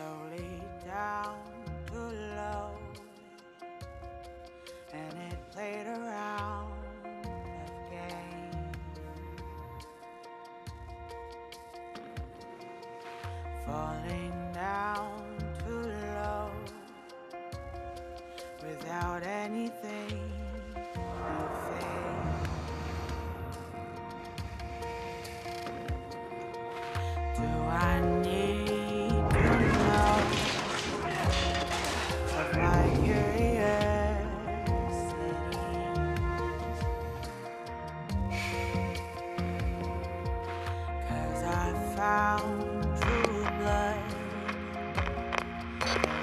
slowly down to low, and it played around round. Falling down to low without anything to say. Do I need?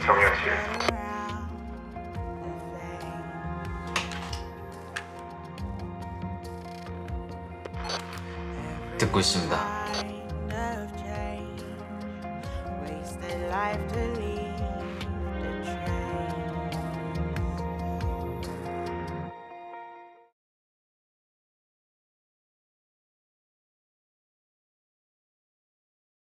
정영실. 듣고 있습니다.